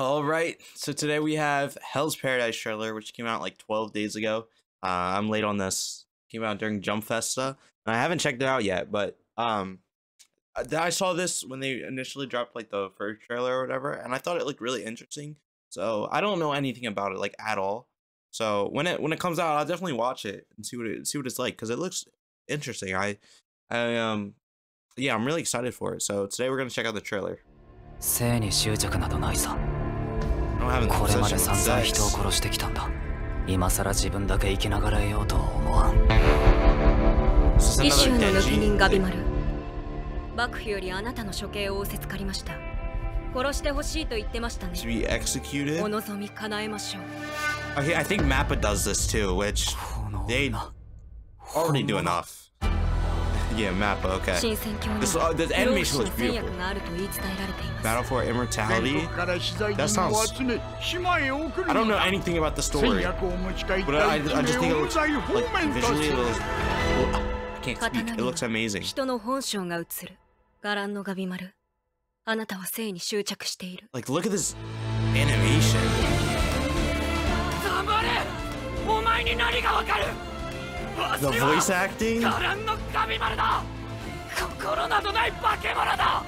All right, so today we have Hell's Paradise trailer, which came out like 12 days ago. Uh, I'm late on this. Came out during Jump Festa, and I haven't checked it out yet. But um, I saw this when they initially dropped like the first trailer or whatever, and I thought it looked really interesting. So I don't know anything about it like at all. So when it when it comes out, I'll definitely watch it and see what it see what it's like because it looks interesting. I I um yeah, I'm really excited for it. So today we're gonna check out the trailer. 性に執着などないさ これまで散々人を殺してきたんだ。今更自分だけ生きながらえようと思わん。一瞬の抜き人ガビマル幕府よりあなたの処刑を仰せつかりました。殺してほしいと言ってましたね。お望み叶えましょう。yeah, Mappa, okay. 新戦況に This, uh, this 不老 animation 不死の looks 戦 beautiful. 薬があると言い伝えられています Battle for 全 Immortality? 国から資材 That 人を sounds- 集め島へ送る I don't の know だ anything about the 戦 story, 略を持ち帰っ but I, I た just 一 think 名 it を looks 大 like 方面と visually す it る looks. Well, I can't 刀 speak. に It は looks amazing. 人の本性が映る伽藍のガビマルあなたは性に執着している Like, look at this animation. 黙れお前に何がわかる The voice acting? 伽藍の神丸だ心などない化け物だ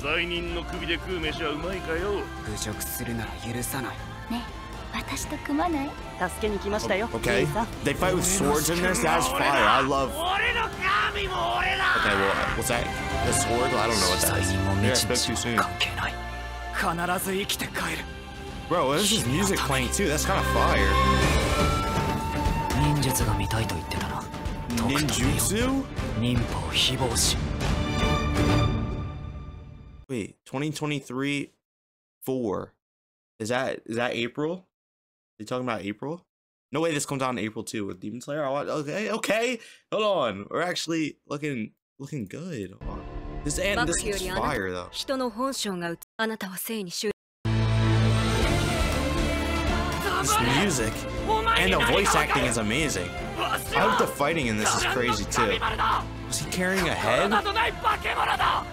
罪人の首で食う飯はうまいかよ侮辱するなら許さないねえ私と組まない助けに来ましたよ Okay. They fight with swords in this? That's fire. I love. 俺の神も俺だ Okay, well, what's that? The sword? I don't know what 死 that 罪 is. 人も Maybe I 未知 spoke に too し soon. 関係ない必ず生きて帰る Bro, what is this music playing too? That's kind of fire. 忍術が見たいと言ってたなとくとめよ ninjutsu? Ninpo Hiboshi. Wait, 2023 4. Is that is that April? Are talking about April? No way this comes out in April too with Demon Slayer. I want, okay, okay. Hold on. We're actually looking looking good. This and this is fire though. This music お前 and に the 何 voice がわか acting る is amazing. わし I hope the は fighting in this is 伽藍の crazy 神 too. 丸だ Was he carrying a 心な head? どない化け物だ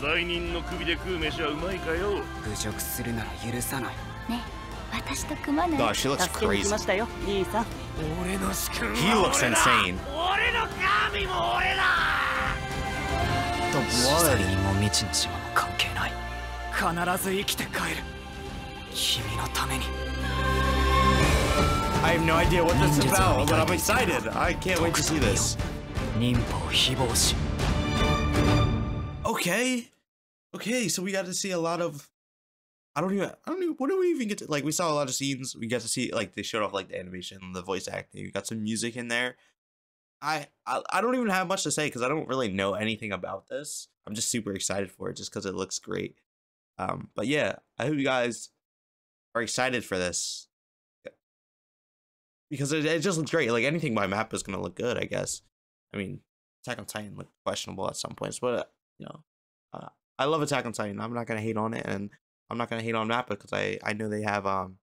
罪人の首で食う飯はうまいかよ侮辱するなら許さないねえ私と組まない God, she looks 助けに来 crazy. ましたよ兄さん俺の主君 He は looks 俺だ insane. 俺の神も俺だ The 死罪 blood. 人も未知の島も関係ない必ず生きて帰る君のために I have no idea what this is about, but I'm excited. I can't wait to see this. Okay. Okay, so we got to see a lot of I don't even I don't even what do we even get to like we saw a lot of scenes. We got to see like they showed off like the animation, the voice acting, we got some music in there. I, I, I don't even have much to say because I don't really know anything about this. I'm just super excited for it just because it looks great. Um, but yeah, I hope you guys are excited for this because it, it just looks great. Like anything by Mappa is gonna look good, I guess. I mean, Attack on Titan looked questionable at some points, but uh, you know, uh, I love Attack on Titan. I'm not gonna hate on it, and I'm not gonna hate on Mappa because I I know they have um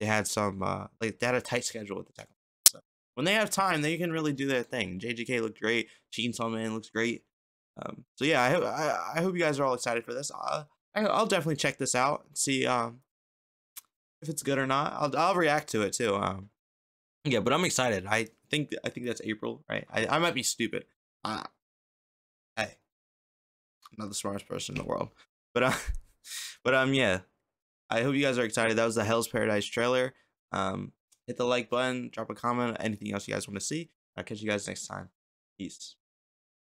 they had some uh like they had a tight schedule with Attack on Titan. So when they have time, they can really do their thing. JJK looked great. Chainsaw Man looks great. Um, so yeah, I hope I, I hope you guys are all excited for this. Uh, I, I'll definitely check this out and see um if it's good or not. I'll I'll react to it too. Um, yeah, but I'm excited. I think I think that's April, right? I, I might be stupid. Uh, hey, I'm not the smartest person in the world, but uh, but um, yeah. I hope you guys are excited. That was the Hell's Paradise trailer. Um, hit the like button, drop a comment, anything else you guys want to see. I'll catch you guys next time. Peace.